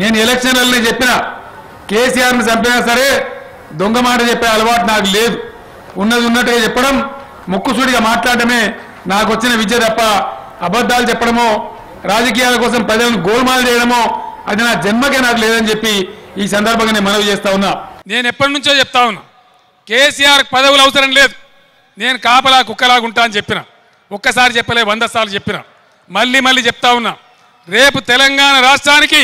నేను ఎలక్షన్లనే చెప్పిన కేసీఆర్ని చంపినా సరే దొంగ మాట చెప్పే అలవాటు నాకు లేదు. ఉన్నది ఉన్నట్టుగా చెప్పడం ముక్కుసూడిగా మాట్లాడటమే నాకు వచ్చిన విద్య తప్ప అబద్ధాలు చెప్పడమో రాజకీయాల కోసం ప్రజలను గోల్మాలు చేయడమో అది నా జన్మకే నాకు లేదని చెప్పి ఈ సందర్భంగా నేను మనవి చేస్తా ఉన్నా. నేను ఎప్పటి నుంచో చెప్తా ఉన్నా కేసీఆర్ పదవులు అవసరం లేదు. నేను కాపలా కుక్కలాగుంటా అని చెప్పిన ఒక్కసారి చెప్పలే వంద సార్లు చెప్పిన మళ్ళీ మళ్ళీ చెప్తా ఉన్నా రేపు తెలంగాణ రాష్ట్రానికి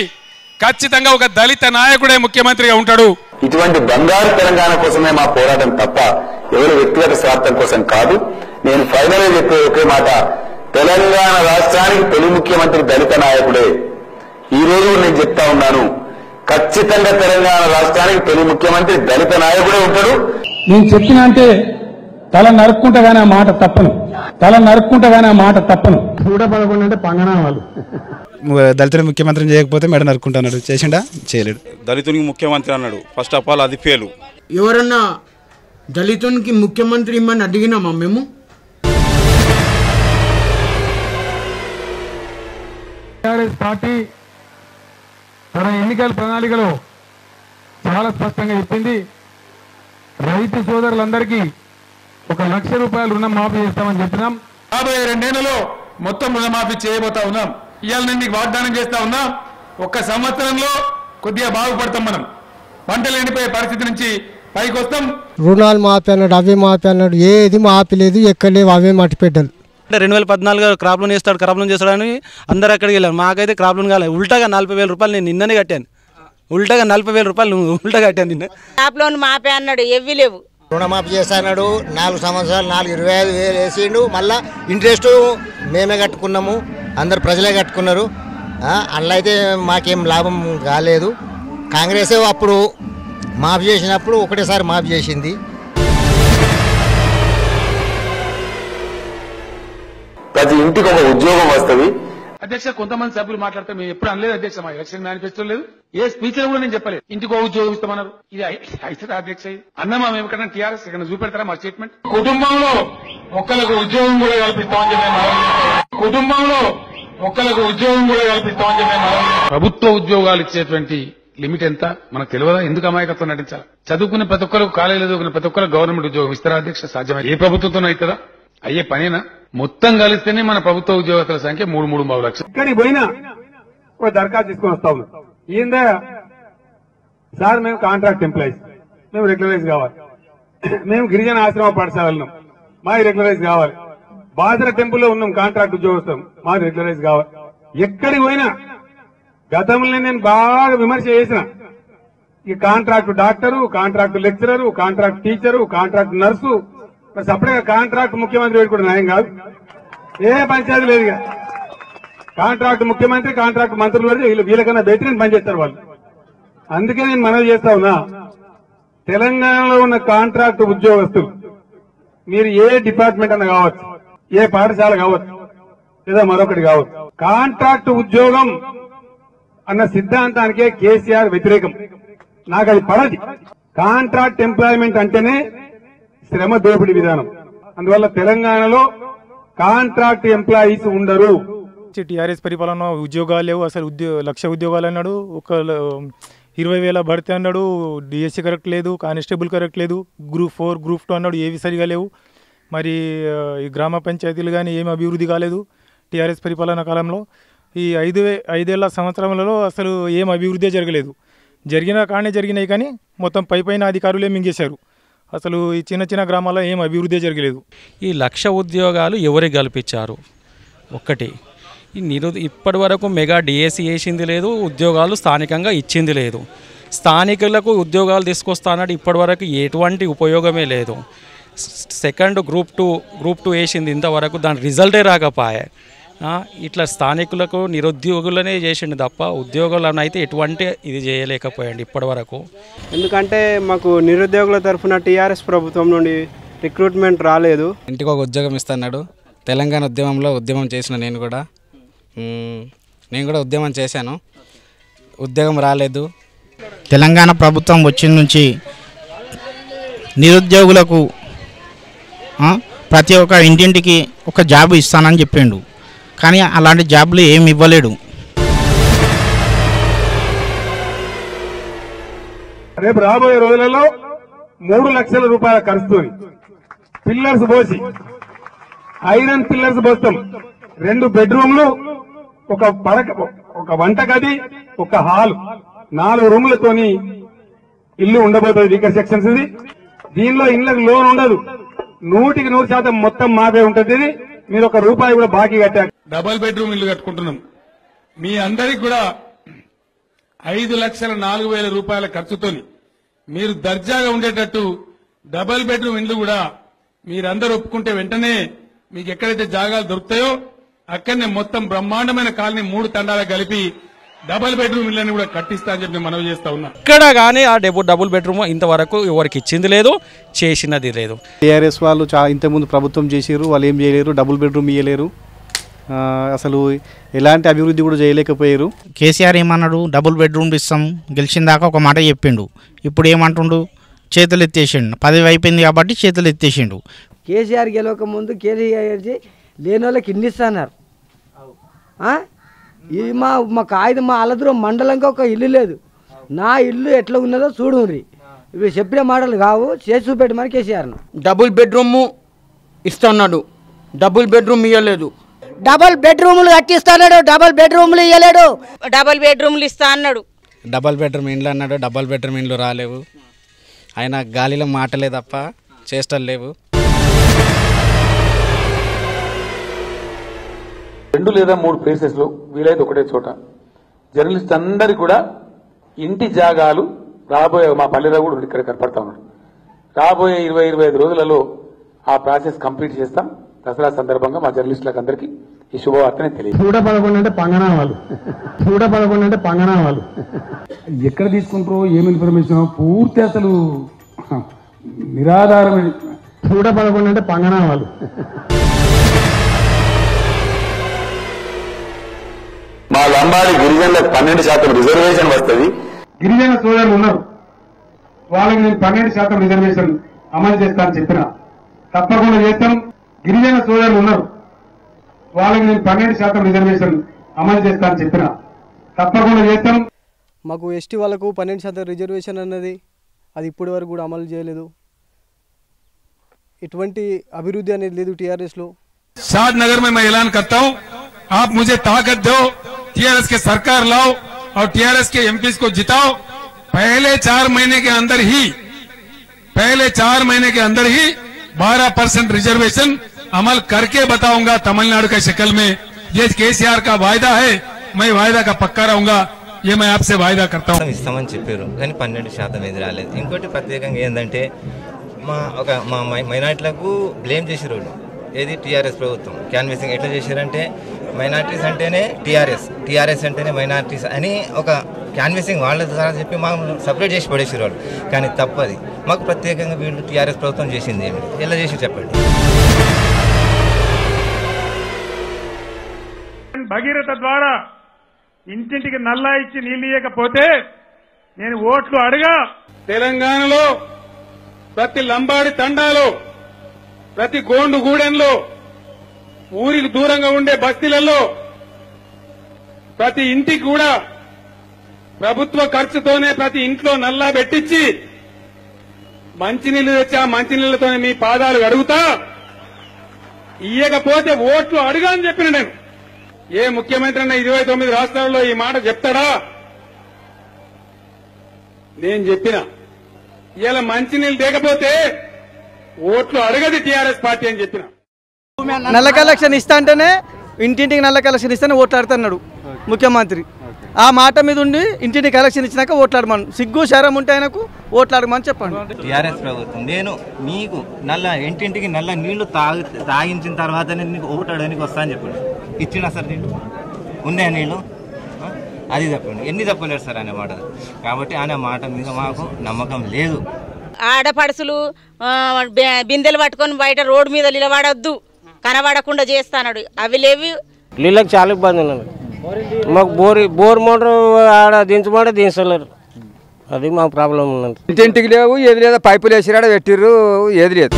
ఖచ్చితంగా ఒక దళిత నాయకుడే ముఖ్యమంత్రిగా ఉంటాడు. ఇటువంటి బంగారు తెలంగాణ కోసమే మా పోరాటం తప్ప ఎవరి వ్యక్తిగత స్వార్థం కోసం కాదు. నేను ఫైనల్ చెప్పే ఒకే మాట తెలంగాణ రాష్ట్రానికి తొలి ముఖ్యమంత్రి దళిత నాయకుడే. ఈ రోజు నేను చెప్తా ఉన్నాను ఖచ్చితంగా తెలంగాణ రాష్ట్రానికి తొలి ముఖ్యమంత్రి దళిత నాయకుడే ఉంటాడు. నేను చెప్పిన అంటే తల నరుక్కుంటగానే ఆ మాట తప్పను. తల నరుక్కుంటగానే ఆ మాట తప్పను. చూడపడకుండా అంటే పంగనా వాళ్ళు. దళితుడు ముఖ్యమంత్రిని చేయకపోతే మెడ నరుక్కుంటున్నాడు చేసిండా? చేయలేడు. దళితునికి ముఖ్యమంత్రి అన్నాడు. ఫస్ట్ ఆఫ్ ఆల్ అది ఫేలు ఎవరన్నా దళితునికి ముఖ్యమంత్రి ఇమ్మని అడిగినామా మేము? టీఆర్ఎస్ పార్టీ తన ఎన్నికల ప్రణాళికలో చాలా స్పష్టంగా చెప్పింది. రైతు సోదరులందరికీ ఒక లక్ష రూపాయలు రుణం మాఫీ చేస్తామని చెప్పినాం. రాబోయే రెండేళ్ళలో మొత్తం రుణమాఫీ చేయబోతా ఉన్నాం. ఇవాళ నేను నీకు వాగ్దానం చేస్తా ఉన్నా ఒక్క సంవత్సరంలో కొద్దిగా బాగుపడతాం మనం. పంటలు ఎండిపోయే పరిస్థితి నుంచి పైకి వస్తాం. రుణాలు మాపి అన్నాడు అవి మాపి అన్నాడు ఏది మాపి లేదు ఎక్కలేవు అవే మట్టి పెట్టాలి. అంటే రెండు వేల పద్నాలుగు క్రాప్ లోన్ చేస్తాడు క్రాప్ లోన్ చేస్తాడని అందరు అక్కడికి వెళ్ళారు. మాకైతే క్రాప్ లోన్ కాలేదు ఉల్టాగా నలభై వేల రూపాయలు నేను నిన్ననే కట్టాను. ఉల్టాగా నలభై వేల రూపాయలు ఉల్టా కట్టాను నిన్న. టాప్ లోన్ మాపే అన్నాడు ఎవ్వి లేవు. రుణమాఫీ చేస్తాడు నాలుగు సంవత్సరాలు నాలుగు ఇరవై ఐదు వేలు వేసిండు. మళ్ళా ఇంట్రెస్ట్ మేమే కట్టుకున్నాము. అందరు ప్రజలే కట్టుకున్నారు. ఆ, అందులో అయితే మాకేం లాభం కాలేదు. కాంగ్రెసే అప్పుడు మాఫీ చేసినప్పుడు ఒకటేసారి మాఫీ చేసింది. ప్రతి ఇంటికి ఒక ఉద్యోగం వస్తుంది. అధ్యక్ష కొంతమంది సభ్యులు మాట్లాడితే మేము ఎప్పుడు అనలేదు అధ్యక్ష మా ఎలక్షన్ మేనిఫెస్టో లేదు. ఏ స్పీచ్లో కూడా నేను చెప్పలేదు. ఇంటికి ఒక ఉద్యోగం ఇస్తామన్నారు. ఇది అయితే అధ్యక్ష. అన్నమా మేము ఎక్కడన్నా టీఆర్ఎస్ ఇక్కడ చూపెడతారా మా స్టేట్మెంట్ కుటుంబంలో ఒక్కరికి ఉద్యోగం కూడా కల్పిస్తామని చెప్పి. కుటుంబంలో ఒక్కరికి ఉద్యోగం కూడా కల్పిస్తామని చెప్పి. ప్రభుత్వ ఉద్యోగాలు ఇచ్చేటువంటి లిమిట్ ఎంత? మనకు తెలియదా? ఎందుకు అమాయకత్వం నటించాలి? చదువుకునే ప్రతి ఒక్కరు కాలేజీలో చదువుకునే ప్రతి ఒక్కరు గవర్నమెంట్ ఉద్యోగం ఇస్తారా అధ్యక్ష? సాధ్యమే ఏ ప్రభుత్వంతో అవుతుందా? అయ్యే పనేనా? మొత్తం కలిస్తేనే మన ప్రభుత్వ ఉద్యోగస్తుల సంఖ్య మూడు మూడు మూడు లక్షలు. ఇక్కడికి పోయినా ఒక దరఖాస్తు తీసుకొని వస్తా ఉన్నాం. ఏందా సార్ మేము కాంట్రాక్ట్ ఎంప్లాయీస్. మేము రెగ్యులరైజ్ కావాలి. మేము గిరిజన ఆశ్రమ పాఠశాలను మాది రెగ్యులరైజ్ కావాలి. బాసర టెంపుల్లో ఉన్నాం కాంట్రాక్ట్ ఉద్యోగస్తాం మాది రెగ్యులరైజ్ కావాలి. ఎక్కడికి పోయినా గతంలో నేను బాగా విమర్శ చేసిన ఈ contract doctor contract lecturer contract teacher contract nurse మరి సపరేట్గా కాంట్రాక్ట్ ముఖ్యమంత్రి వేడు కూడా న్యాయం కాదు. ఏ పంచాయతీ లేదు ఇక. కాంట్రాక్ట్ ముఖ్యమంత్రి కాంట్రాక్ట్ మంత్రులు పెడితే వీళ్ళు వీళ్ళకన్నా బెటర్ పనిచేస్తారు వాళ్ళు. అందుకే నేను మనవి చేస్తా ఉన్నా తెలంగాణలో ఉన్న కాంట్రాక్ట్ ఉద్యోగస్తులు మీరు ఏ డిపార్ట్మెంట్ అన్న కావచ్చు ఏ పాఠశాల కావచ్చు లేదా మరొకటి కావచ్చు కాంట్రాక్ట్ ఉద్యోగం అన్న సిద్ధాంతానికే కేసీఆర్ వ్యతిరేకం. నాకు అది పడది. కాంట్రాక్ట్ ఎంప్లాయ్మెంట్ అంటేనే శ్రమ దోపిడీ విధానం. అందువల్ల తెలంగాణలో కాంట్రాక్ట్ ఎంప్లాయీస్ ఉండరు. టీఆర్ఎస్ పరిపాలన ఉద్యోగాలు లేవు. అసలు ఉద్యో లక్ష ఉద్యోగాలు అన్నాడు. ఒక ఇరవై వేల భర్తీ అన్నాడు. డిఎస్సి కరెక్ట్ లేదు. కానిస్టేబుల్ కరెక్ట్ లేదు. గ్రూప్ ఫోర్ గ్రూప్ టూ అన్నాడు. ఏవి సరిగా లేవు. మరి ఈ గ్రామ పంచాయతీలు కానీ ఏమి అభివృద్ధి కాలేదు టీఆర్ఎస్ పరిపాలన కాలంలో. ఈ ఐదు వే- ఐదేళ్ళ సంవత్సరములలో అసలు ఏం అభివృద్ధి జరగలేదు. జరిగిన కానే జరిగినాయి కానీ మొత్తం పై పైన అధికారులే మింగేశారు. అసలు ఈ చిన్న చిన్న గ్రామాల్లో ఏం అభివృద్ధి జరగలేదు. ఈ లక్ష ఉద్యోగాలు ఎవరికి కల్పించారు ఒక్కటి. ఈ నిరు ఇప్పటి వరకు మెగా డిఎస్సి వేసింది లేదు ఉద్యోగాలు స్థానికంగా ఇచ్చింది లేదు. స్థానికులకు ఉద్యోగాలు తీసుకొస్తానంటే ఇప్పటివరకు ఎటువంటి ఉపయోగమే లేదు. Second group two group two వేసింది ఇంతవరకు దాని రిజల్టే రాకపోయే. ఇట్లా స్థానికులకు నిరుద్యోగులనే చేసిండు తప్ప ఉద్యోగులను అయితే ఎటువంటి ఇది చేయలేకపోయాడు ఇప్పటి వరకు ఎందుకంటే మాకు నిరుద్యోగుల తరఫున టీఆర్ఎస్ ప్రభుత్వం నుండి రిక్రూట్మెంట్ రాలేదు. ఇంటికి ఒక ఉద్యోగం ఇస్తున్నాడు. తెలంగాణ ఉద్యమంలో ఉద్యమం చేసిన నేను కూడా. నేను కూడా ఉద్యమం చేశాను. ఉద్యోగం రాలేదు. తెలంగాణ ప్రభుత్వం వచ్చిన నుంచి నిరుద్యోగులకు ప్రతి ఒక్క ఇంటింటికి ఒక జాబ్ ఇస్తానని చెప్పిండు. కానీ అలాంటి జాబులు ఏమి ఇవ్వలేడు. రేపు రాబోయే రోజులలో మూడు లక్షల రూపాయల ఖర్చుతో పిల్లర్స్ పోసి. ఐరన్ పిల్లర్స్ పోస్తాం. రెండు బెడ్రూమ్లు ఒక పడక ఒక వంటగది ఒక హాల్. నాలుగు రూములతోని ఇల్లు ఉండబోతుంది వీకర్ సెక్షన్స్ ఇది. దీనిలో ఇళ్ళకి లోన్ ఉండదు. నూటికి నూరు శాతం మొత్తం మాదే ఉంటుంది. మీరు ఒక రూపాయి కూడా బాకీ కట్టారు డబల్ బెడ్రూమ్ ఇల్లు కట్టుకుంటున్నాం. మీ అందరికి కూడా ఐదు లక్షల నాలుగు వేల రూపాయల ఖర్చుతోని మీరు దర్జాగా ఉండేటట్టు డబల్ బెడ్రూమ్ ఇండ్లు కూడా మీరందరూ ఒప్పుకుంటే వెంటనే మీకు ఎక్కడైతే జాగాలు దొరుకుతాయో అక్కడనే మొత్తం బ్రహ్మాండమైన కాలనీ మూడు తండాలకు కలిపి డబల్ బెడ్రూమ్ ఇళ్ళని కూడా కట్టిస్తా అని చెప్పి మనవి చేస్తా ఉన్నా. ఇక్కడ కానీ ఆ డబుల్ డబుల్ బెడ్రూమ్ ఇంతవరకు ఎవరికి ఇచ్చింది లేదు చేసినది లేదు. టీఆర్ఎస్ వాళ్ళు చా ఇంతకుముందు ప్రభుత్వం చేసారు వాళ్ళు ఏం చేయలేరు డబుల్ బెడ్రూమ్ ఇవ్వలేరు ఆ, అసలు ఎలాంటి అభివృద్ధి కూడా చేయలేకపోయారు. కేసీఆర్ ఏమన్నాడు? డబుల్ బెడ్రూమ్ ఇస్తాం. గెలిచిన దాకా ఒక మాట చెప్పిండు. ఇప్పుడు ఏమంటుండు? చేతులు ఎత్తేసిండు. పదవి అయిపోయింది కాబట్టి చేతులు ఎత్తేసిండు. కేసీఆర్ గెలవక ముందు కేసీఆర్ లేని వాళ్ళకి ఇన్ని ఇస్తున్నారు ఆ? ఈ మా మా కాగితం మా అలదురం మండలంకి ఒక ఇల్లు లేదు. నా ఇల్లు ఎట్లా ఉన్నదో చూడుండ్రి. ఇవి చెప్పిన మాటలు కావు చేసి చూపెట్టమని కేసీఆర్ను డబుల్ బెడ్రూమ్ ఇస్తున్నాడు. డబుల్ బెడ్రూమ్ ఇవ్వలేదు డబల్ బెడ్రూములు కట్టిస్తాడు డబల్ బెడ్రూములు ఇవ్వలేడు డబల్ బెడ్రూములు ఇస్తా అన్నాడు. డబల్ బెడ్రూమ్ ఇండ్లు అన్నాడు డబల్ బెడ్రూమ్ ఇండ్లు రాలేవు. ఆయన గాలిలో మాటలే తప్ప చేష్టలు లేవు. రెండు లేదా మూడు ప్లేసెస్లో వీలైతే ఒకటే చోట. జర్నలిస్ట్ అందరికి కూడా ఇంటి జాగాలు రాబోయే మా పల్లెలో కూడా ఇక్కడ కనపడతా ఉన్నారు. రాబోయే ఇరవై ఇరవై ఐదు రోజులలో ఆ ప్రాసెస్ కంప్లీట్ చేస్తాం. దసరా సందర్భంగా మా జర్నలిస్టులకు అందరికీ ఈ శుభవార్తని తెలియదు చూడ పదకొండు అంటే పంగనామాలు. చూడ పదకొండు అంటే పంగనామాలు. ఎక్కడ తీసుకుంటారో ఏం ఇన్ఫర్మేషన్ పూర్తి అసలు నిరాధారమైన చూడ పదకొండు అంటే పంగనామాలు. మా లంబాడి గిరిజనులకు పన్నెండు శాతం రిజర్వేషన్ వస్తుంది గిరిజన సోదరులు ఉన్నారు వాళ్ళకి నేను పన్నెండు శాతం రిజర్వేషన్ అమలు చేస్తానని చెప్పిన తప్పకుండా చేస్తాం గిరిజన సోదరులు ఉన్నారు వాళ్ళకి నేను పన్నెండు శాతం రిజర్వేషన్ అమలు చేస్తానని చెప్పిన తప్పకుండా చేస్తాం మాకు ఎస్టీ వాళ్ళకు పన్నెండు శాతం రిజర్వేషన్ అన్నది అది ఇప్పటి వరకు కూడా అమలు చేయలేదు ఎటువంటి అభివృద్ధి అనేది లేదు టీఆర్ఎస్లో शाद नगर में मैं ऐलान करता हूं आप मुझे ताकत दो टीआरएस के सरकार लाओ और टीआरएस के एमपी को जिताओ पहले चार महीने के अंदर ही पहले चार महीने के अंदर ही 12 परसेंट रिजर्वेशन अमल करके बताऊंगा तमिलनाडु के शक्ल में ये केसीआर का वायदा है मैं वायदा का पक्का रहूंगा ये मैं आपसे वायदा करता हूं ఇస్తామని చెప్పారు కానీ పన్నెండు శాతం ఏది రాలేదు ఇంకోటి ప్రత్యేకంగా ఏంటంటే మా ఒక మా మై- మైనార్టీలకు బ్లేమ్ చేసారు వాళ్ళు ఏది టీఆర్ఎస్ ప్రభుత్వం క్యాన్వసింగ్ ఎట్లా చేశారంటే మైనార్టీస్ అంటేనే టీఆర్ఎస్ టీఆర్ఎస్ అంటేనే మైనార్టీస్ అని ఒక క్యాన్వసింగ్ వాళ్ళ ద్వారా చెప్పి మాకు సపరేట్ చేసి పడేసారు వాళ్ళు. కానీ తప్పది. మాకు ప్రత్యేకంగా వీళ్ళు టీఆర్ఎస్ ప్రభుత్వం చేసింది ఏమి? ఎలా చేసి చెప్పండి? భగీరథ ద్వారా ఇంటింటికి నల్లా ఇచ్చి నీళ్ళు ఇవ్వకపోతే నేను ఓట్లు అడగా తెలంగాణలో ప్రతి లంబాడి తండాలో ప్రతి గోండు గూడెంలో ఊరికి దూరంగా ఉండే బస్తీలలో ప్రతి ఇంటికి కూడా ప్రభుత్వ ఖర్చుతోనే ప్రతి ఇంట్లో నల్లా పెట్టించి మంచినీళ్ళు తెచ్చి ఆ మంచినీళ్ళతోనే మీ పాదాలు అడుగుతా ఇయ్యకపోతే ఓట్లు అడుగా అని చెప్పిన నేను. ఏ ముఖ్యమంత్రి అన్న ఇరవై తొమ్మిది రాష్ట్రాల్లో ఈ మాట చెప్తాడా? నేను చెప్పిన. ఇలా మంచినీళ్ళు లేకపోతే ఓట్లు అడగది టీఆర్ఎస్ పార్టీ అని చెప్పిన. నల్ల కలెక్షన్ ఇస్తా అంటేనే ఇంటింటికి నల్ల కలెక్షన్ ఇస్తేనే ఓట్లాడుతున్నాడు ముఖ్యమంత్రి. ఆ మాట మీద ఉండి ఇంటింటికి కలెక్షన్ ఇచ్చినాక ఓట్లాడమను. సిగ్గు శరం ఉంటే ఆయనకు ఓట్లాడమని చెప్పండి. టీఆర్ఎస్ ప్రభుత్వం నేను నీకు నల్ల ఇంటింటికి నల్ల నీళ్ళు తాగి తాగించిన తర్వాతనే నీకు ఓటాడడానికి వస్తా అని చెప్పండి. ఇచ్చిన సార్ నీళ్ళు ఉన్నాయా నీళ్ళు? అది చెప్పండి. ఎన్ని చెప్పలేరు సార్ అనే మాట కాబట్టి అనే మాట మీద మాకు నమ్మకం లేదు. ఆడపడుసులు బిందెలు పట్టుకొని బయట రోడ్డు మీద నిలబడొద్దు. కనబడకుండా చేస్తాడు అవి లేవి. నీళ్ళకి చాలా ఇబ్బంది ఉన్నది. మాకు బోర్ బోర్ మోటార్ ఆడ దించమంటే దించలేరు. అది మా ప్రాబ్లం ఉన్నది. ఇంటింటికి లేవు ఏది లేదా పైపులు వేసిరాడ పెట్టిర్రు ఏది లేదు.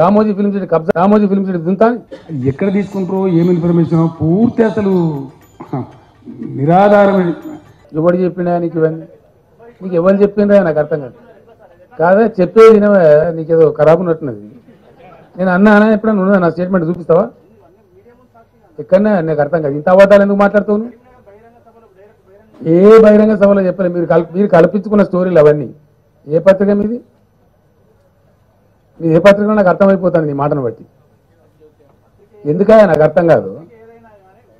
రామోజీ ఫిల్మ్ సిటీ కబ్జా రామోజీ ఫిల్మ్ సిటీ దుంతా. ఎక్కడ తీసుకుంటారో ఏం ఇన్ఫర్మేషన్ పూర్తి అసలు నిరాధారమైన ఎవడు చెప్పిండా నీకు ఇవన్నీ? నీకు ఎవరు చెప్పిండ్రా? నాకు అర్థం కాదు. కాదా చెప్పేది నీకు నీకేదో ఖరాబ్ ఉన్నట్టున్నది నేను అన్నానా ఎప్పుడన్నా ఉన్నదా? నా స్టేట్మెంట్ చూపిస్తావా? ఎక్కడన్నా నాకు అర్థం కాదు. ఇంత అబద్ధాలు ఎందుకు మాట్లాడుతావు ఏ బహిరంగ సభలో చెప్పలే మీరు కల్ప మీరు కల్పించుకున్న స్టోరీలు అవన్నీ. ఏ పత్రిక మీది? మీ ఏ పత్రిక నాకు అర్థమైపోతాను నీ మాటను బట్టి. ఎందుకయ్యా నాకు అర్థం కాదు?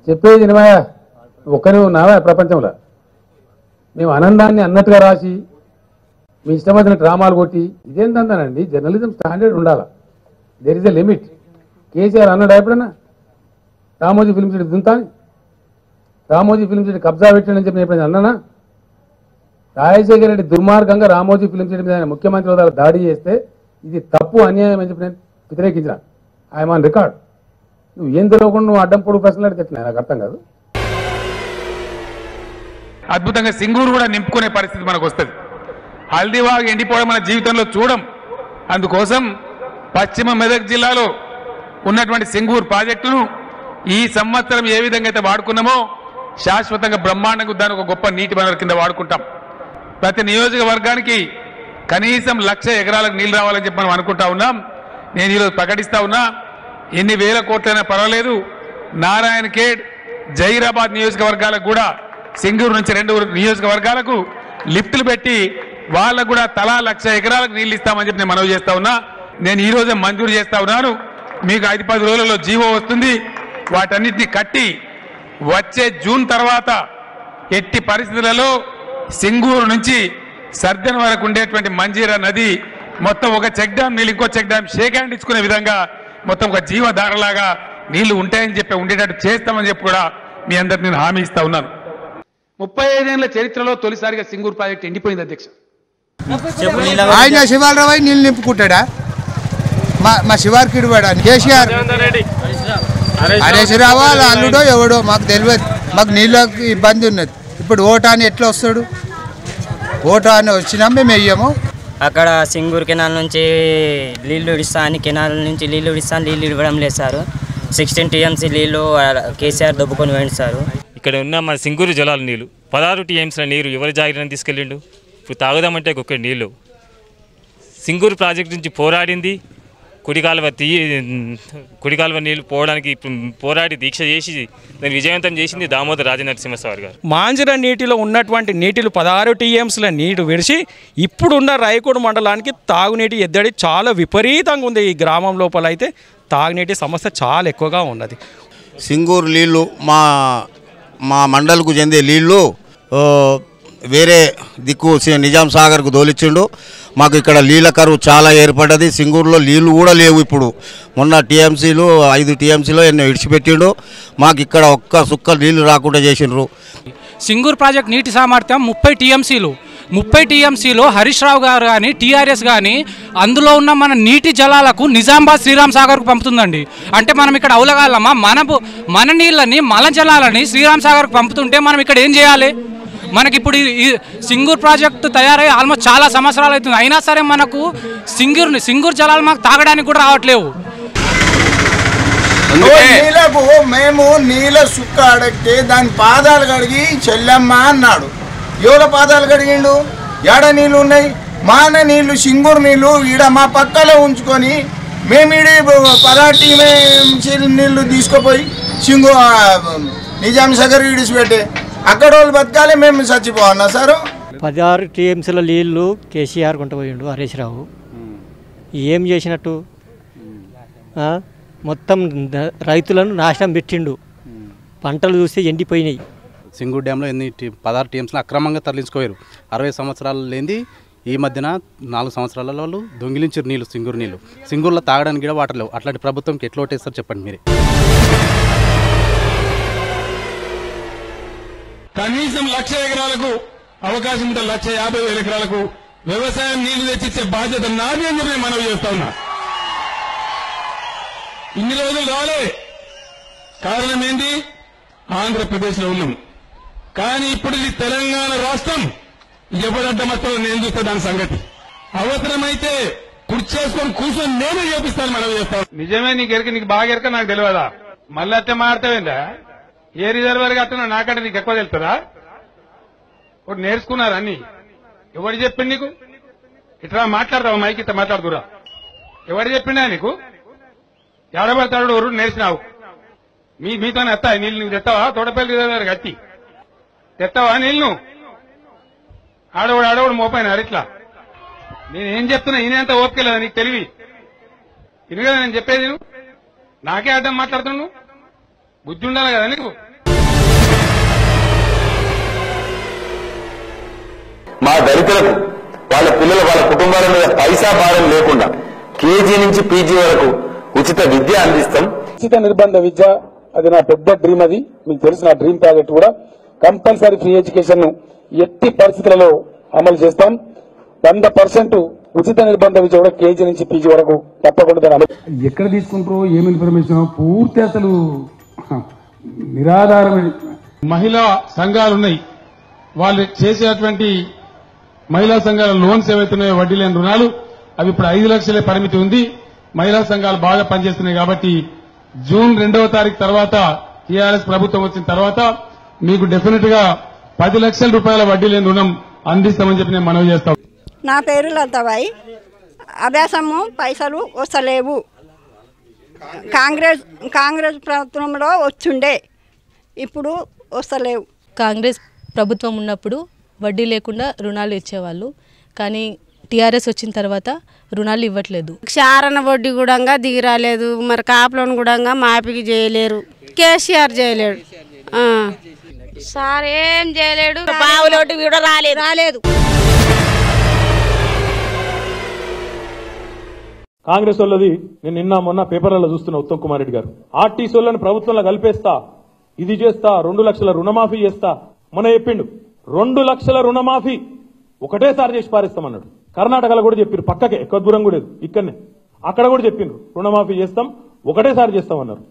చెప్పేది వినవాయా ఒక్కనే ఉన్నావా ప్రపంచంలో? మేము ఆనందాన్ని అన్నట్టుగా రాసి మీ ఇష్టం వచ్చిన డ్రామాలు కొట్టి ఇదేంటంటానండి జర్నలిజం స్టాండర్డ్ ఉండాలా? There is a limit KCR అన్నాడు ఎప్పుడన్నా? రామోజీ ఫిల్మ్ సిటీ దుంతాని? రామోజీ ఫిల్మ్ సిటీ కబ్జా పెట్టాడని చెప్పి ఎప్పుడైనా అన్నానా? రాజశేఖర రెడ్డి దుర్మార్గంగా రామోజీ ఫిల్మ్ సిటీ మీద ఆయన ముఖ్యమంత్రి హోదాలో దాడి చేస్తే ఇది తప్పు అన్యాయం అని చెప్పి నేను వ్యతిరేకించిన. ఐఎమ్ ఆన్ రికార్డ్ నువ్వు ఏం తెలియకుండా నువ్వు అడ్డం పొడుగు ప్రశ్నలు అడిగితే నాకు అర్థం కాదు. అద్భుతంగా సింగూరు కూడా నింపుకునే పరిస్థితి మనకు వస్తుంది. హల్దీవాగ్ ఎండిపోవడం మన జీవితంలో చూడం. అందుకోసం పశ్చిమ మెదక్ జిల్లాలో ఉన్నటువంటి సింగూర్ ప్రాజెక్టును ఈ సంవత్సరం ఏ విధంగా అయితే వాడుకున్నామో శాశ్వతంగా బ్రహ్మాండంగా దాని ఒక గొప్ప నీటి వనరు కింద వాడుకుంటాం. ప్రతి నియోజకవర్గానికి కనీసం లక్ష ఎకరాలకు నీళ్ళు రావాలని చెప్పి మనం అనుకుంటా ఉన్నాం. నేను ఈరోజు ప్రకటిస్తా ఉన్నా ఎన్ని వేల కోట్లైనా పర్వాలేదు. నారాయణ ఖేడ్ జైరాబాద్ నియోజకవర్గాలకు కూడా సింగూరు నుంచి రెండు నియోజకవర్గాలకు లిఫ్టులు పెట్టి వాళ్ళకు కూడా తలా లక్ష ఎకరాలకు నీళ్ళు ఇస్తామని చెప్పి నేను మనవి చేస్తా ఉన్నా. నేను ఈ రోజే మంజూరు చేస్తా ఉన్నాను. మీకు ఐదు పది రోజులలో జీవో వస్తుంది. వాటన్నిటిని కట్టి వచ్చే జూన్ తర్వాత ఎట్టి పరిస్థితులలో సింగూరు నుంచి సర్దన్ వరకు ఉండేటువంటి మంజీరా నది మొత్తం ఒక చెక్ డ్యామ్ నీళ్ళు ఇంకో చెక్ డ్యామ్ షేక్ హ్యాండ్ ఇచ్చుకునే విధంగా మొత్తం ఒక జీవధారలాగా నీళ్ళు ఉంటాయని చెప్పి ఉండేటట్టు చేస్తామని చెప్పి కూడా మీ అందరికి నేను హామీ ఇస్తా ఉన్నాను. ముప్పై ఐదేళ్ళ చరిత్రలో తొలిసారిగా సింగూరు ప్రాజెక్టు ఎండిపోయింది అధ్యక్ష. ఆయన శివాలరావు అయి నీళ్ళు నింపుకుంటాడా? మా మా శివారికి ఇడువాడా కేసీఆర్. హరీష్ రావు అల్లుడో ఎవడో? మాకు తెలియదు. మాకు నీళ్ళకి ఇబ్బంది ఉన్నది. ఇప్పుడు ఓటా అని ఎట్లా వస్తాడు? ఓటా అని వచ్చినా మేము వెయ్యము. అక్కడ సింగూరు కెనాల్ నుంచి నీళ్ళు ఇడిస్తా అని కెనాల్ నుంచి నీళ్ళు ఇడిస్తా నీళ్ళు ఇవ్వడం లేదు సార్. సిక్స్టీన్ టీఎంసీ నీళ్ళు ఆ, కేసీఆర్ దొబ్బుకొని పోయింది సార్. ఇక్కడ ఉన్న మన సింగూరు జలాల నీళ్ళు. పదహారు టీఎంస్ల నీరు ఎవరి జాగ్రత్తని తీసుకెళ్ళిండు? ఇప్పుడు తాగుదామంటే ఒక్క నీళ్ళు. సింగూరు ప్రాజెక్ట్ నుంచి పోరాడింది. కుడికాలువ తీ కుడికాలువ నీళ్ళు పోవడానికి ఇప్పుడు పోరాడి దీక్ష చేసి దాన్ని విజయవంతం చేసింది దామోదర్ రాజనరసింహస్వామి గారు. మాంజిర నీటిలో ఉన్నటువంటి నీటిలు పదహారు టీఎంస్ల నీరు విడిచి ఇప్పుడున్న రాయకోడు మండలానికి తాగునీటి ఎద్దడి చాలా విపరీతంగా ఉంది ఈ గ్రామం లోపల అయితే. తాగునీటి సమస్య చాలా ఎక్కువగా ఉన్నది. సింగూరు నీళ్ళు మా మా మండలకు చెందే నీళ్ళు ఆ, వేరే దిక్కు సి- నిజాం సాగర్కు దోలిచ్చిండు. మాకు ఇక్కడ నీళ్ళ కరువు చాలా ఏర్పడ్డది. సింగూరులో నీళ్ళు కూడా లేవు ఇప్పుడు. మొన్న టీఎంసీలు ఐదు టీఎంసీలో ఎన్నో ఇడిచిపెట్టిండు. మాకు ఇక్కడ ఒక్క సుక్క నీళ్ళు రాకుండా చేసిండ్రు. సింగూర్ ప్రాజెక్ట్ నీటి సామర్థ్యం ముప్పై టీఎంసీలు. ముప్పై టీఎంసీలో హరీష్ రావు గారు కానీ టీఆర్ఎస్ కానీ అందులో ఉన్న మన నీటి జలాలకు నిజామాబాద్ శ్రీరామ్ సాగర్కు పంపుతుందండి. అంటే మనం ఇక్కడ అవలగాలమ్మా మన మన నీళ్ళని మల జలాలని శ్రీరామ్ సాగర్కు పంపుతుంటే మనం ఇక్కడ ఏం చేయాలి? మనకి ఇప్పుడు ఈ- సింగూర్ ప్రాజెక్టు తయారై ఆల్మోస్ట్ చాలా సంవత్సరాలు అవుతుంది. అయినా సరే మనకు సింగూర్ సింగూర్ జలాలు మనకు తాగడానికి కూడా రావట్లేవు. నీళ్ళకు మేము నీళ్ళ సుక్క అడిగితే దాని పాదాలు కడిగి చెల్లమ్మ అన్నాడు. ఎవల పాదాలు కడిగిండు? ఏడ నీళ్ళు ఉన్నాయి? మాన నీళ్ళు సింగూరు నీళ్ళు ఈడ మా పక్కలో ఉంచుకొని మేము ఈడ పరాటి నీళ్ళు తీసుకుపోయి సింగు నిజాం సాగర్ ఇడిచిపెట్టే అక్కడ వాళ్ళు బతకాలి మేము చచ్చిపోవన్నా సారు? పదహారు టీఎంసీల నీళ్ళు కేసీఆర్ కొంటపోయిండు హరీష్ రావు. ఏం చేసినట్టు? ఆ? మొత్తం రైతులను నాశనం పెట్టిండు. పంటలు చూస్తే ఎండిపోయినాయి. సింగూరు డ్యాంలో ఎన్ని పదహారు టీమ్స్ని అక్రమంగా తరలించుకోయారు. అరవై సంవత్సరాలు లేనిది ఈ మధ్యన నాలుగు సంవత్సరాల వాళ్ళు దొంగిలించారు నీళ్ళు సింగూరు నీళ్ళు సింగూరులో తాగడానికి కూడా వాటర్ లేవు. అట్లాంటి ప్రభుత్వంకి ఎట్లా ఓటేస్తారు చెప్పండి మీరే. కనీసం లక్ష ఎకరాలకు అవకాశం ఉంటే లక్ష యాభై వేల ఎకరాలకు వ్యవసాయం నీళ్ళు తెచ్చిచ్చే బాధ్యత నాది అని చెప్పి మనవి చేస్తా ఉన్నా? ఇన్ని రోజులు రాలే. కారణం ఏంటి? ఆంధ్రప్రదేశ్లో ఉన్నాం. కానీ ఇప్పుడు ఇది తెలంగాణ రాష్ట్రం. ఎవరడ్డమత్తం నేను చూస్తే దాని సంగతి. అవసరమైతే కుర్చేసుకొని కూర్చొని నేనే చేపిస్తాను మనవి చేస్తాను నిజమే నీకు ఎరక నీకు బాగా ఎరక నాకు తెలియదా? మళ్ళీ అత్తే మాడతావేందా ఏ రిజర్వర్ కట్టినా నాకంటే నీకు ఎక్కువ తెలుస్తుందా? ఒకటి నేర్చుకున్నారు అన్ని? ఎవరు చెప్పింది నీకు? ఇట్లా మాట్లాడతావు మైకి? ఇట్లా మాట్లాడుతురా ఎవరు చెప్పిండా నీకు? ఎడబడతాడు ఎవరు నేర్చినావు? మీ మీతోనే ఎత్తాయి నీళ్ళు నువ్వు తెస్తావా తోటపల్లి రిజర్వర్ కట్టి తెస్తావా నీళ్ళు? ఆడవాడు ఆడవాడు మోపైనారు ఇట్లా. నేనేం చెప్తున్నా? ఈయనంత ఓపిక లేదా నీకు తెలివి? ఇది కదా నేను చెప్పేది నువ్వు నాకే అడ్డం మాట్లాడుతున్నావు నువ్వు? బుద్ధి ఉండాలి కదా నీకు? మా దళితులకు వాళ్ళ పిల్లలు వాళ్ళ కుటుంబాల మీద పైసా భారం లేకుండా కేజీ నుంచి పీజీ వరకు ఉచిత విద్య అందిస్తాం. ఉచిత నిర్బంధ విద్య అది నా పెద్ద డ్రీమ్ అది. మీకు తెలుసు నా డ్రీమ్ ప్రాజెక్ట్ కూడా. కంపల్సరీ ఫ్రీ ఎడ్యుకేషన్ను ఎట్టి పరిస్థితులలో అమలు చేస్తాం. వంద పర్సెంట్ ఉచిత నిర్బంధ విద్య కూడా కేజీ నుంచి పీజీ వరకు తప్పకుండా ఎక్కడ తీసుకుంటారో ఏమి ఇన్ఫర్మేషన్ పూర్తి అసలు నిరాధారమైన మహిళా సంఘాలు ఉన్నాయి వాళ్ళు చేసేటువంటి మహిళా సంఘాల లోన్స్ ఏవైతున్నాయో వడ్డీ లేని రుణాలు అవి ఇప్పుడు ఐదు లక్షలే పరిమితి ఉంది. మహిళా సంఘాలు బాగా పనిచేస్తున్నాయి కాబట్టి జూన్ రెండవ తారీఖు తర్వాత టీఆర్ఎస్ ప్రభుత్వం వచ్చిన తర్వాత మీకు డెఫినెట్గా పది లక్షల రూపాయల వడ్డీ లేని రుణం అందిస్తామని చెప్పి నేను మనవి చేస్తాను నా పేరు లతాబాయి అభ్యాసము పైసలు వస్తలేవు. కాంగ్రెస్ కాంగ్రెస్ ప్రభుత్వంలో వచ్చుండే. ఇప్పుడు వస్తలేవు. కాంగ్రెస్ ప్రభుత్వం ఉన్నప్పుడు వడ్డీ లేకుండా రుణాలు ఇచ్చేవాళ్ళు. కానీ టీఆర్ఎస్ వచ్చిన తర్వాత రుణాలు ఇవ్వట్లేదు. క్షారణ వడ్డీ కూడా దిగిరాలేదు మరి కాపులను కూడా మాపికి చేయలేరు. కేసీఆర్ చేయలేడు. ఆ. సార్ ఏం చేయలేడు. బావులోటి కూడా రాలేదు. రాలేదు. కాంగ్రెస్ వాళ్ళది నేను నిన్న మొన్న పేపర్లలో చూస్తున్నా ఉత్తమ్ కుమార్ రెడ్డి గారు. ఆర్టీసీ వాళ్ళని ప్రభుత్వంలో కలిపేస్తా ఇది చేస్తా రెండు లక్షల రుణమాఫీ చేస్తా మొన్న చెప్పిండు. రెండు లక్షల రుణమాఫీ ఒకటేసారి చేసి పారిస్తామన్నాడు. కర్ణాటకలో కూడా చెప్పారు పక్కకే ఎక్కువ దూరం కూడా లేదు ఇక్కడనే. అక్కడ కూడా చెప్పిండ్రు రుణమాఫీ చేస్తాం ఒకటేసారి చేస్తామన్నారు.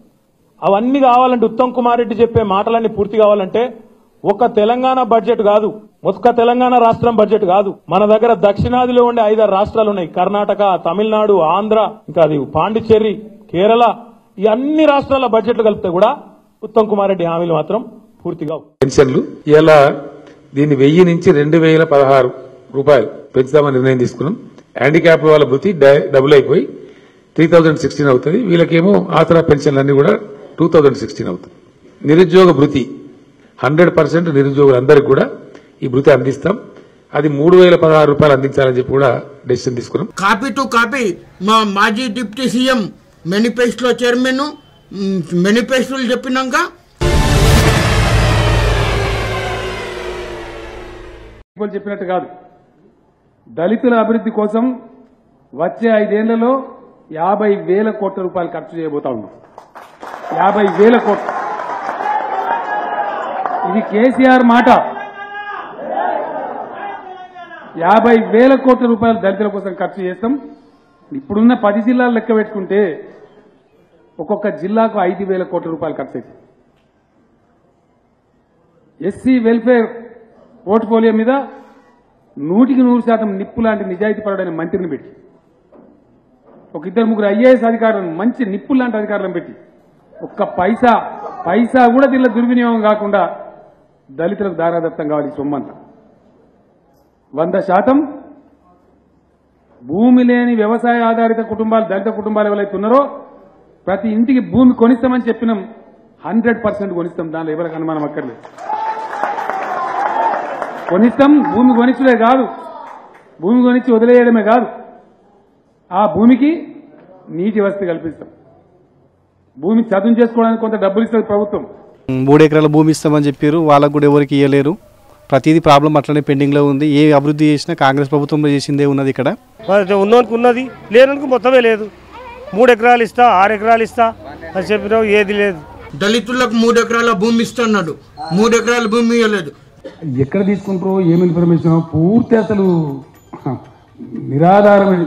అవన్నీ కావాలంటే ఉత్తమ్ కుమార్ రెడ్డి చెప్పే మాటలన్నీ పూర్తి కావాలంటే ఒక తెలంగాణ బడ్జెట్ కాదు ఒక్క తెలంగాణ రాష్ట్రం బడ్జెట్ కాదు. మన దగ్గర దక్షిణాదిలో ఉండే ఐదారు రాష్ట్రాలు ఉన్నాయి కర్ణాటక తమిళనాడు ఆంధ్ర ఇంకా అది పాండిచ్చేరి కేరళ ఈ అన్ని రాష్ట్రాల బడ్జెట్లు కలిపితే కూడా ఉత్తమ్ కుమార్ రెడ్డి హామీలు మాత్రం పూర్తిగా పెన్షన్లు ఎలా దీన్ని వెయ్యి నుంచి రెండు వేల పదహారు రూపాయలు పెంచుదామని నిర్ణయం తీసుకున్నాం. హ్యాండిక్యాప్ వాళ్ళ భృతి డబుల్ అయిపోయి త్రీ థౌజండ్ సిక్స్టీన్ అవుతుంది. వీళ్ళకేమో ఆసరా పెన్షన్లు అన్ని కూడా టూ థౌజండ్ సిక్స్టీన్ అవుతుంది. నిరుద్యోగ భృతి హండ్రెడ్ పర్సెంట్ నిరుద్యోగులందరికీ కూడా ఈ భృతి అందిస్తాం. అది మూడు వేల పదహారు రూపాయలు అందించాలని చెప్పి కూడా డెసిషన్ తీసుకున్నాం. కాపీ టు కాపీ మా మాజీ డిప్యూటీ సీఎం మేనిఫెస్టోలో చైర్మన్ మేనిఫెస్టోలు చెప్పినాక వాళ్ళు చెప్పినట్టు కాదు. దళితుల అభివృద్ధి కోసం వచ్చే ఐదేళ్ళలో యాభై వేల కోట్ల రూపాయలు ఖర్చు చేయబోతా ఉన్నాం. యాభై వేల కోట్లు. ఇది కేసీఆర్ మాట. యాభై వేల కోట్ల రూపాయలు దళితుల కోసం ఖర్చు చేస్తాం. ఇప్పుడున్న పది జిల్లాలు లెక్క పెట్టుకుంటే ఒక్కొక్క జిల్లాకు ఐదు వేల కోట్ల రూపాయలు ఖర్చు అవుతుంది ఎస్సీ వెల్ఫేర్ పోర్ట్ఫోలియో మీద నూటికి నూరు శాతం నిప్పు లాంటి నిజాయితీపరుడైన మంత్రిని పెట్టి ఒక ఇద్దరు ముగ్గురు ఐఏఎస్ అధికారులను మంచి నిప్పు లాంటి అధికారులను పెట్టి ఒక్క పైసా పైసా కూడా దీనిలో దుర్వినియోగం కాకుండా దళితులకు దారాదత్తం కావాలి ఈ సొమ్మంతా. వంద శాతం భూమి లేని వ్యవసాయ ఆధారిత కుటుంబాలు దళిత కుటుంబాలు ఎవరైతే ఉన్నారో ప్రతి ఇంటికి భూమి కొనిస్తామని చెప్పినాం హండ్రెడ్ పర్సెంట్ కొనిస్తాం దానిలో ఎవరికి అనుమానం అక్కర్లేదు. కొనిస్తాం భూమి కొనిచ్చుడే కాదు. భూమి కొనిచ్చి వదిలేయడమే కాదు. ఆ భూమికి నీటి వసతి కల్పిస్తాం. భూమి చదువు చేసుకోవడానికి కొంత డబ్బులు ఇస్తుంది ప్రభుత్వం. మూడు ఎకరాల భూమి ఇస్తామని చెప్పారు. వాళ్ళకు కూడా ఎవరికి ఇవ్వలేరు ప్రతిదీ ప్రాబ్లం అట్లనే పెండింగ్లో ఉంది. ఏ అభివృద్ధి చేసినా కాంగ్రెస్ ప్రభుత్వంలో చేసిందే ఉన్నది ఇక్కడ. ఉన్నోనికి ఉన్నది లేనోనికి మొత్తమే లేదు. మూడు ఎకరాలు ఇస్తా ఆరు ఎకరాలు ఇస్తా అని చెప్పినావు ఏది లేదు. దళితులకు మూడు ఎకరాల భూమి ఇస్తున్నాడు మూడు ఎకరాల భూమి ఇవ్వలేదు ఎక్కడ తీసుకుంటారో ఏమి ఇన్ఫర్మేషన్ పూర్తి అసలు నిరాధారమైన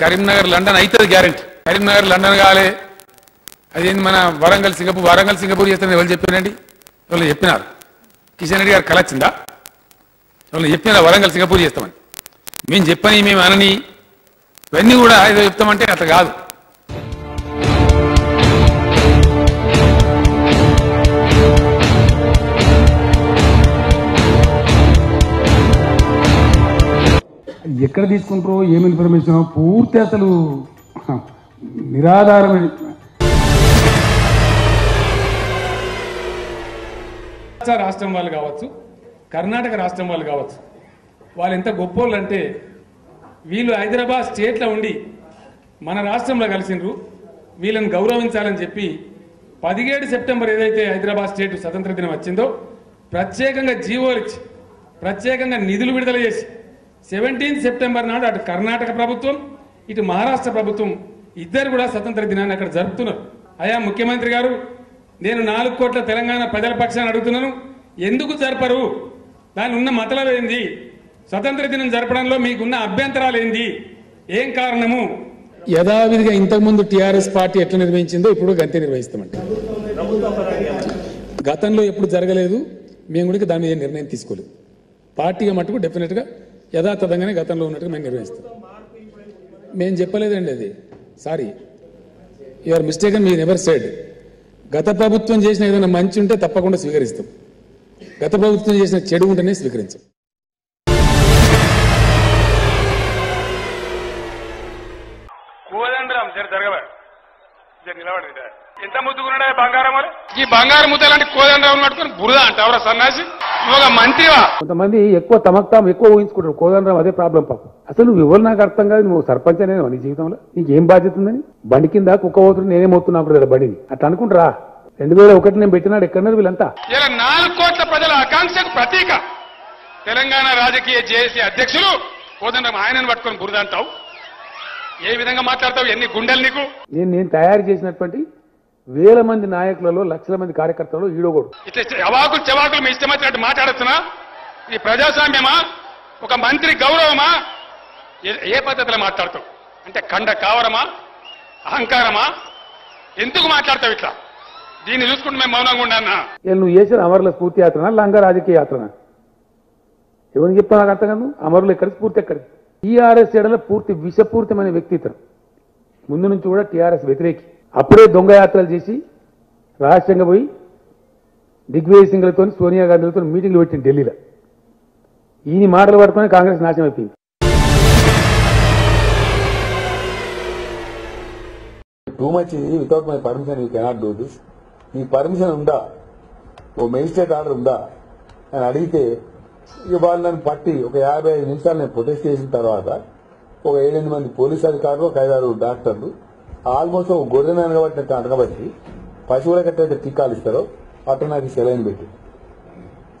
కరీంనగర్ లండన్ అవుతుంది గ్యారెంటీ. కరీంనగర్ లండన్ కాలే అదేంది మన వరంగల్ సింగపూర్? వరంగల్ సింగపూర్ చేస్తారని ఎవరు చెప్పారండి? వాళ్ళు చెప్పినారు? కిషన్ రెడ్డి గారు కలొచ్చిందా వాళ్ళు చెప్పినారా వరంగల్ సింగపూర్ చేస్తామని? మేము చెప్పని మేము అనని ఇవన్నీ కూడా ఏదో చెప్తామంటే అట్లా కాదు. ఎక్కడ తీసుకుంటారో ఏమి ఇన్ఫర్మేషన్ పూర్తి అసలు నిరాధారమైన రాష్ట్రం వాళ్ళు కావచ్చు కర్ణాటక రాష్ట్రం వాళ్ళు కావచ్చు వాళ్ళు ఎంత గొప్పోళ్ళు అంటే వీళ్ళు హైదరాబాద్ స్టేట్లో ఉండి మన రాష్ట్రంలో కలిసిండ్రు వీళ్ళని గౌరవించాలని చెప్పి పదిహేడు సెప్టెంబర్ ఏదైతే హైదరాబాద్ స్టేట్ స్వతంత్ర దినం వచ్చిందో ప్రత్యేకంగా జీవోలు ఇచ్చి ప్రత్యేకంగా నిధులు విడుదల చేసి సెవెంటీన్త్ సెప్టెంబర్ నాడు అటు కర్ణాటక ప్రభుత్వం ఇటు మహారాష్ట్ర ప్రభుత్వం ఇద్దరు కూడా స్వతంత్ర దినాన్ని అక్కడ జరుపుతున్నారు. అయా ముఖ్యమంత్రి గారు నేను నాలుగు కోట్ల తెలంగాణ ప్రజల పక్షాన్ని అడుగుతున్నాను. ఎందుకు జరపరు? దాని ఉన్న మతలం ఏంది? స్వతంత్ర దినం జరపడంలో మీకున్న అభ్యంతరాలు ఏంది? ఏం కారణము? యథావిధిగా ఇంతకుముందు టీఆర్ఎస్ పార్టీ ఎట్లా నిర్వహించిందో ఇప్పుడు గంతే నిర్వహిస్తామంట గతంలో ఎప్పుడు జరగలేదు. మేము కూడా దాని మీద నిర్ణయం తీసుకోలేదు. పార్టీగా మటుకు డెఫినెట్గా యథాతథంగానే గతంలో ఉన్నట్టుగా మేము నిర్వహిస్తాం. మేము చెప్పలేదండి అది. సారీ యువర్ మిస్టేక్ మీ నెవర్ సైడ్ గత ప్రభుత్వం చేసిన ఏదైనా మంచి ఉంటే తప్పకుండా స్వీకరిస్తాం. గత ప్రభుత్వం చేసిన చెడు ఉంటేనే స్వీకరించాం. కోదండరాం జర నిలబడి ఎంత ముద్దుకున్నాడా బంగారం ఈ బంగారం ముద్ద లాంటి కోదండరాం పట్టుకొని బురద అంటావరా సన్నాసి? నువ్వు ఒక మంత్రివా? కొంతమంది ఎక్కువ తమకు తాము ఎక్కువ ఊహించుకుంటారు. కోదండరాం అదే ప్రాబ్లం పాపం. అసలు నువ్వు ఎవరు నాకు అర్థం కాదు నువ్వు సర్పంచ్ అనేవా నీ జీవితంలో? నీకు ఏం బాధ్యత ఉందని? బండి కింద కుక్క పోతున్నా నేనే మోతున్నా అప్పుడు కదా బండిని. అట్లా అనుకుంటారా రెండు వేల ఒకటి నేను పెట్టినాడు ఎక్కడున్నారు వీళ్ళంతా? ఇలా నాలుగు కోట్ల ప్రజల ఆకాంక్షకు ప్రతీక. తెలంగాణ రాజకీయ జేఏసీ అధ్యక్షులు కోదండరాం ఆయనను పట్టుకొని బురద అంటావు. ఏ విధంగా మాట్లాడతావు? ఎన్ని గుండెలు నీకు? నేను నేను తయారు చేసినటువంటి వేల మంది నాయకులలో లక్షల మంది కార్యకర్తలు ఈడోగోడు ఇట్లా అవాకులు చెవాకులు మీ ఇష్టం వచ్చినట్టు మాట్లాడుతున్నా ఇది ప్రజాస్వామ్యమా? ఒక మంత్రి గౌరవమా? ఏ- పద్ధతిలో మాట్లాడతావు? అంటే కండ కావరమా? అహంకారమా? ఎందుకు మాట్లాడతావు ఇట్లా? దీన్ని చూసుకుంటూ మేము మౌనంగా ఉన్నానా నువ్వు చేసిన అమరుల స్ఫూర్తి యాత్రనా లంగా రాజకీయ యాత్రనా? ఎవరికి చెప్పా నాకు అర్థం కాదు అమరులు ఎక్కడ స్ఫూర్తి ఎక్కడ టీఆర్ఎస్ ఎడల పూర్తి విషపూరితమైన వ్యక్తిత్వం. ముందు నుంచి కూడా టీఆర్ఎస్ వ్యతిరేకి. అప్పుడే దొంగ యాత్రలు చేసి రహస్యంగా పోయి దిగ్విజయ్ సింగ్లతో సోనియా గాంధీలతో మీటింగ్లు పెట్టింది ఢిల్లీలో. ఈయన మాటలు పట్టుకొని కాంగ్రెస్ నాశనం అయిపోయింది. Too much without my permission you cannot do this నీ పర్మిషన్ ఉందా ఓ మెజిస్ట్రేట్ ఆర్డర్ ఉందా అని అడిగితే వాళ్ళు నన్ను పట్టి ఒక యాభై ఐదు నిమిషాలు నేను ప్రొటెస్ట్ చేసిన తర్వాత ఒక ఏడెనిమిది మంది పోలీస్ అధికారులు ఒక ఐదారు డాక్టర్లు ఆల్మోస్ట్ ఒక గొర్రె అనగబట్టినట్టు అనగబట్టి పశువులకు కట్టే టీకాలు ఇస్తారో అటు నాకు సెలైన్ పెట్టి.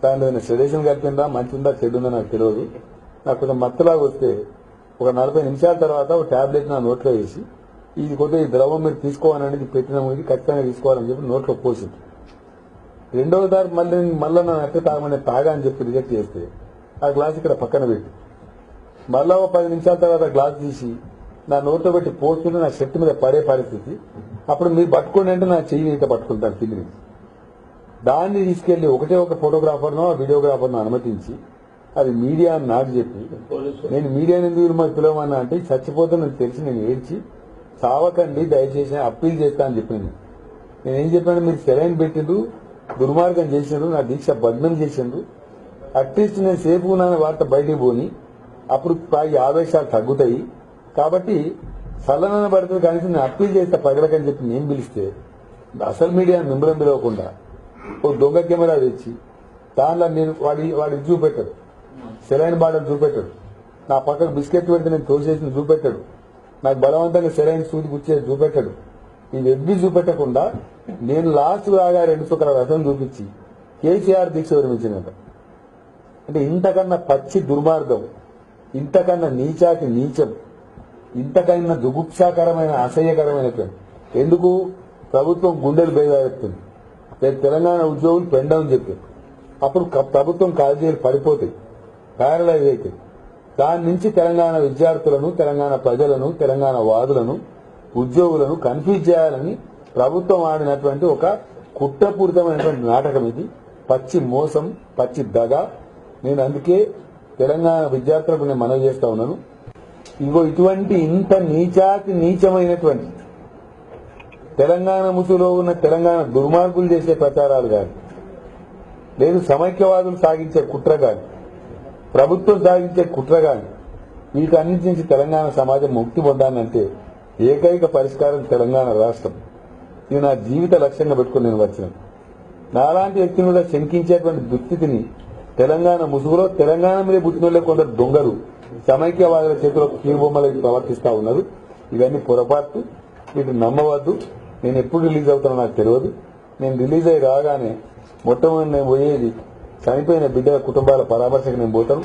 దానిలో ఏమైనా సెడేషన్ కలిపిందా మంచి ఉందా చెడు ఉందా నాకు తెలియదు. నాకు కొంచెం మత్తులాగా వస్తే ఒక నలభై నిమిషాల తర్వాత ఒక టాబ్లెట్ నా నోట్లో వేసి ఇది కొద్దిగా ఈ ద్రవం మీరు తీసుకోవాలనేది పెట్టిన ఇది ఖచ్చితంగా తీసుకోవాలని చెప్పి నోట్లో పోసింది రెండవ దారి మళ్ళీ మళ్ళీ నన్ను అట్టే తాగమని తాగా అని చెప్పి రిజెక్ట్ చేస్తే ఆ గ్లాస్ ఇక్కడ పక్కన పెట్టి. మళ్ళా ఒక పది నిమిషాల తర్వాత గ్లాస్ తీసి నా నోట్లో పెట్టి పోస్తుంటే నా షర్ట్ మీద పడే పరిస్థితి. అప్పుడు మీరు పట్టుకోండి అంటే నా చెయ్యి ఇట్లా పట్టుకుంటాను కింది దాన్ని తీసుకెళ్ళి ఒకటే ఒక ఫోటోగ్రాఫర్నో వీడియోగ్రాఫర్నో అనుమతించి అది మీడియా అని నాకు చెప్పి నేను మీడియాని ఎందుకు మాకు పిలవమన్నా అంటే చచ్చిపోతుందని తెలిసి నేను ఏడ్చి చావకండి దయచేసి అప్పీల్ చేస్తా అని చెప్పింది నేనేం చెప్పాను మీరు సెలైన్ పెట్టిండ్రు దుర్మార్గం చేసిండ్రు నా దీక్ష భగ్నం చేసిండ్రు అట్లీస్ట్ నేను సేఫ్ ఉన్నాను వార్త బయటికి పోని అప్పుడు తాగి ఆవేశాలు తగ్గుతాయి. కాబట్టి చల్లన భర్తలు కనీసం నేను అప్పీల్ చేస్తా ప్రజలకని చెప్పి నేను పిలిస్తే అసలు మీడియా మిమ్మల్ని పిలవకుండా ఓ దొంగ కెమెరా తెచ్చి దానిలో నేను వాడి వాడి చూపెట్టాడు. సెలైన్ బాటలు చూపెట్టాడు. నా పక్కకు బిస్కెట్ పెడితే నేను తోసేసి చూపెట్టాడు. నాకు బలవంతంగా సెలైన్ సూది గుచ్చేది చూపెట్టాడు. ఇది ఎవ్వి చూపెట్టకుండా నేను లాస్ట్ లాగా రెండు చుక్కల రథం చూపించి కేసీఆర్ దీక్ష విరమించినట. అంటే ఇంతకన్నా పచ్చి దుర్మార్గం. ఇంతకన్నా నీచాకి నీచం. ఇంతకైనా దుగుప్సాకరమైన అసహ్యకరమైనటువంటి ఎందుకు? ప్రభుత్వం గుండెలు బేదారెత్తుంది రేపు తెలంగాణ ఉద్యోగులు పెండమని చెప్పారు. అప్పుడు ప్రభుత్వం కాలేజీలు పడిపోతాయి. ప్యారలైజ్ అవుతాయి దాని నుంచి తెలంగాణ విద్యార్థులను తెలంగాణ ప్రజలను తెలంగాణ వాదులను ఉద్యోగులను కన్ఫ్యూజ్ చేయాలని ప్రభుత్వం ఆడినటువంటి ఒక కుట్రపూరితమైనటువంటి నాటకం ఇది. పచ్చి మోసం పచ్చి దగ. నేను అందుకే తెలంగాణ విద్యార్థులకు నేను మనవి చేస్తా ఉన్నాను. ఇగో ఇటువంటి ఇంత నీచాతి నీచమైనటువంటి తెలంగాణ ముసులో ఉన్న తెలంగాణ దుర్మార్గులు చేసే ప్రచారాలు కాదు లేదు సమైక్యవాదులు సాగించే కుట్ర కాదు ప్రభుత్వం సాగించే కుట్ర కాదు వీటన్నిటి నుంచి తెలంగాణ సమాజం ముక్తి పొందానంటే ఏకైక పరిష్కారం తెలంగాణ రాష్ట్రం. ఇది నా జీవిత లక్ష్యంగా పెట్టుకుని నేను వచ్చిన. నాలాంటి వ్యక్తిని కూడా శంకించేటువంటి దుస్థితిని తెలంగాణ ముసుగులో తెలంగాణ మీద పుట్టిన కొందరు దొంగలు. సమైక్యవాదుల చేతిలో కీలుబొమ్మలకి ప్రవర్తిస్తా ఉన్నారు. ఇవన్నీ పొరపాటు. వీటిని నమ్మవద్దు. నేను ఎప్పుడు రిలీజ్ అవుతానో నాకు తెలియదు. నేను రిలీజ్ అయ్యి రాగానే మొట్టమొదటి నేను పోయేది చనిపోయిన బిడ్డల కుటుంబాల పరామర్శకు నేను పోతాను.